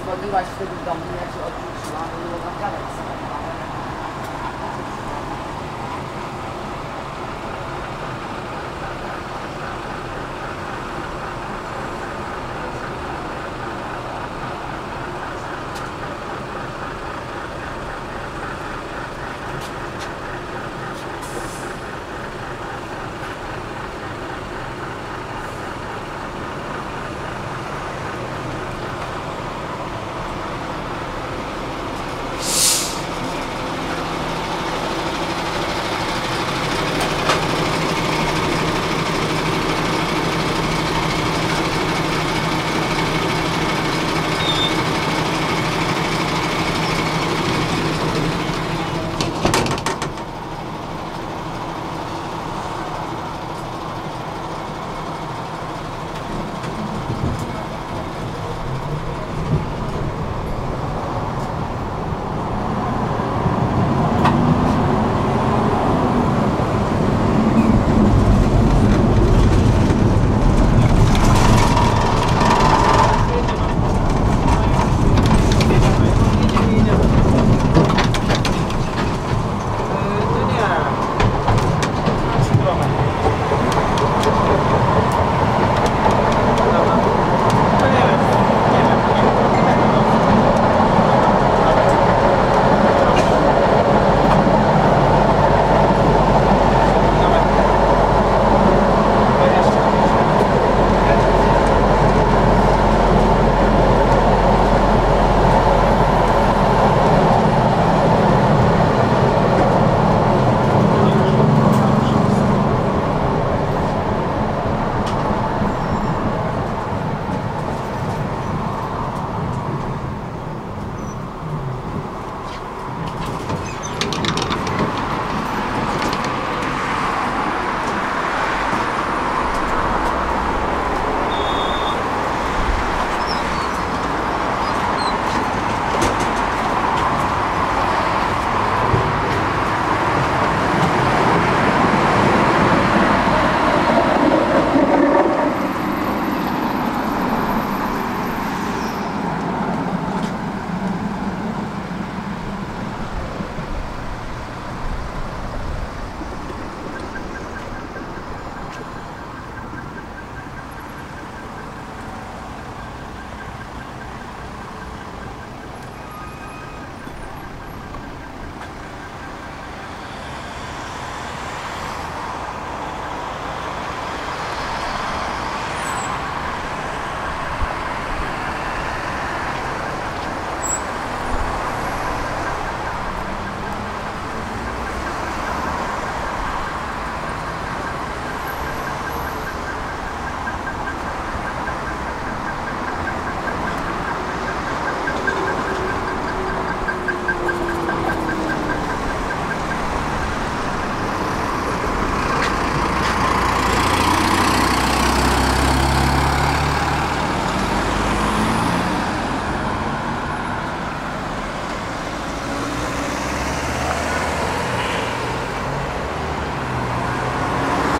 Dzwoniłaś wtedy do mnie, jak się odrzuciłam, bo nie mogłam gadać z tobą.